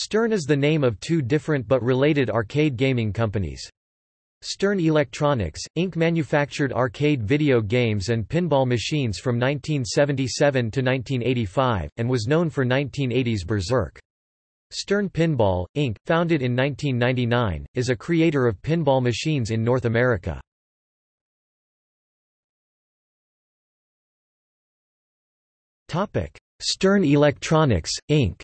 Stern is the name of two different but related arcade gaming companies. Stern Electronics, Inc. manufactured arcade video games and pinball machines from 1977 to 1985, and was known for 1980s Berserk. Stern Pinball, Inc., founded in 1999, is a creator of pinball machines in North America. Stern Electronics, Inc.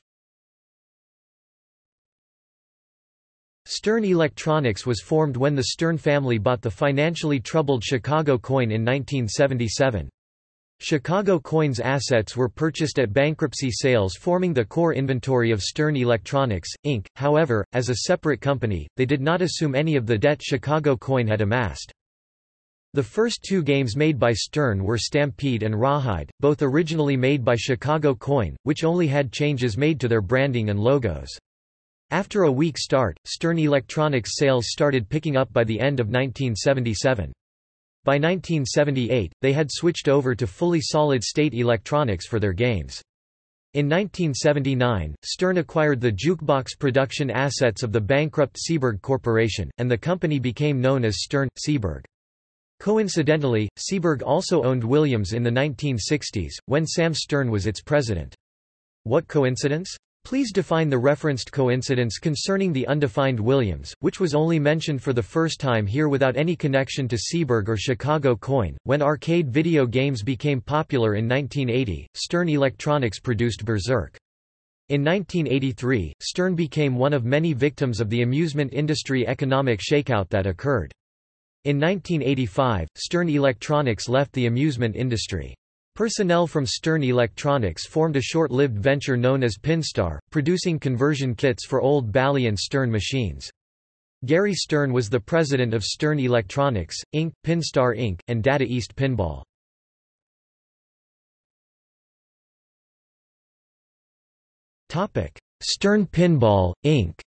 Stern Electronics was formed when the Stern family bought the financially troubled Chicago Coin in 1977. Chicago Coin's assets were purchased at bankruptcy sales forming the core inventory of Stern Electronics, Inc., however, as a separate company, they did not assume any of the debt Chicago Coin had amassed. The first two games made by Stern were Stampede and Rawhide, both originally made by Chicago Coin, which only had changes made to their branding and logos. After a weak start, Stern Electronics sales started picking up by the end of 1977. By 1978, they had switched over to fully solid-state electronics for their games. In 1979, Stern acquired the jukebox production assets of the bankrupt Seeburg Corporation, and the company became known as Stern Seeburg. Coincidentally, Seeburg also owned Williams in the 1960s, when Sam Stern was its president. What coincidence? Please define the referenced coincidence concerning the undefined Williams, which was only mentioned for the first time here without any connection to Seeburg or Chicago Coin. When arcade video games became popular in 1980, Stern Electronics produced Berserk. In 1983, Stern became one of many victims of the amusement industry economic shakeout that occurred. In 1985, Stern Electronics left the amusement industry. Personnel from Stern Electronics formed a short-lived venture known as Pinstar, producing conversion kits for old Bally and Stern machines. Gary Stern was the president of Stern Electronics, Inc., Pinstar Inc., and Data East Pinball. Stern Pinball, Inc.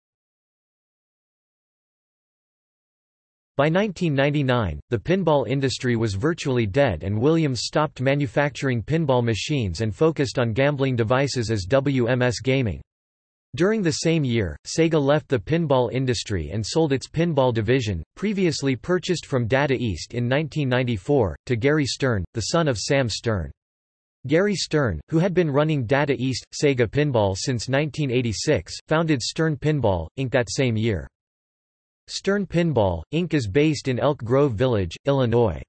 By 1999, the pinball industry was virtually dead and Williams stopped manufacturing pinball machines and focused on gambling devices as WMS Gaming. During the same year, Sega left the pinball industry and sold its pinball division, previously purchased from Data East in 1994, to Gary Stern, the son of Sam Stern. Gary Stern, who had been running Data East, Sega Pinball since 1986, founded Stern Pinball, Inc. that same year. Stern Pinball, Inc. is based in Elk Grove Village, Illinois.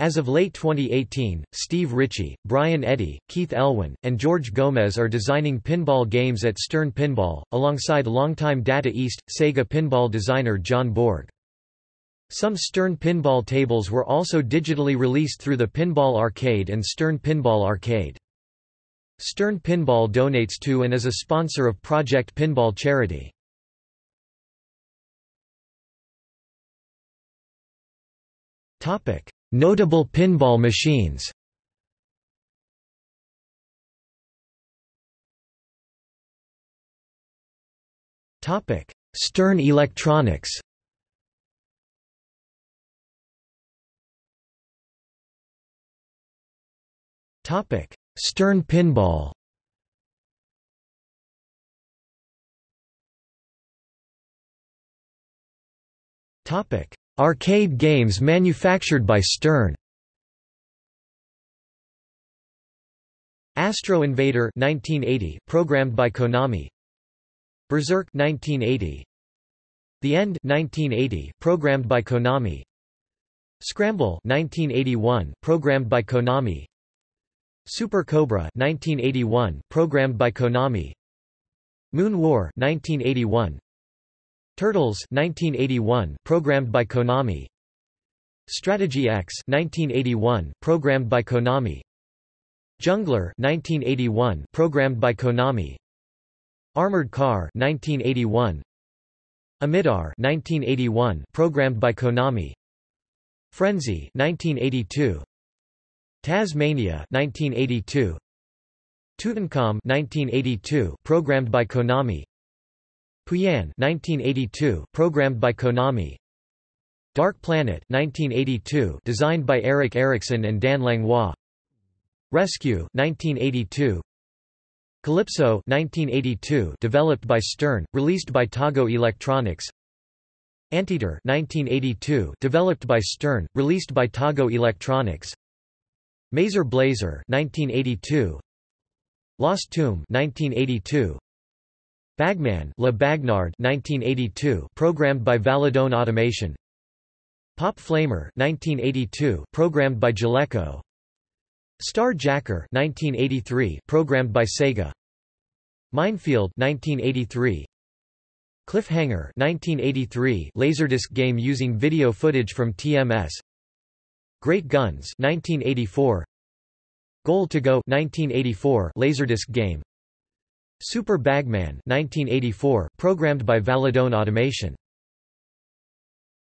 As of late 2018, Steve Ritchie, Brian Eddy, Keith Elwin, and George Gomez are designing pinball games at Stern Pinball, alongside longtime Data East, Sega pinball designer John Borg. Some Stern pinball tables were also digitally released through the Pinball Arcade and Stern Pinball Arcade. Stern Pinball donates to and is a sponsor of Project Pinball Charity. Notable pinball machines. Topic: Stern Electronics. Topic: Stern Pinball. Arcade games manufactured by Stern. Astro Invader 1980 programmed by Konami. Berserk 1980 The End 1980 programmed by Konami. Scramble 1981 programmed by Konami. Super Cobra 1981 programmed by Konami. Moon War 1981 Turtles 1981 programmed by Konami. Strategy X 1981 programmed by Konami. Jungler 1981 programmed by Konami. Armored Car 1981 Amidar 1981 programmed by Konami. Frenzy 1982 Taz-Mania 1982 Tutankhamun 1982 programmed by Konami Pooyan 1982, programmed by Konami. Dark Planet 1982, designed by Eric Erickson and Dan Langlois. Rescue 1982. Calipso 1982 developed by Stern, released by Tago Electronics Anteater 1982 developed by Stern, released by Tago Electronics Mazer Blazer 1982 Lost Tomb 1982 Bagman Le Bagnard 1982 programmed by Valadon Automation. Pop Flamer 1982 programmed by Jaleco. Star Jacker 1983 programmed by Sega. Minefield 1983 Cliffhanger 1983 Laserdisc game using video footage from TMS Great Guns 1984 Goal to Go 1984 Laserdisc game Super Bagman 1984 programmed by Valadon Automation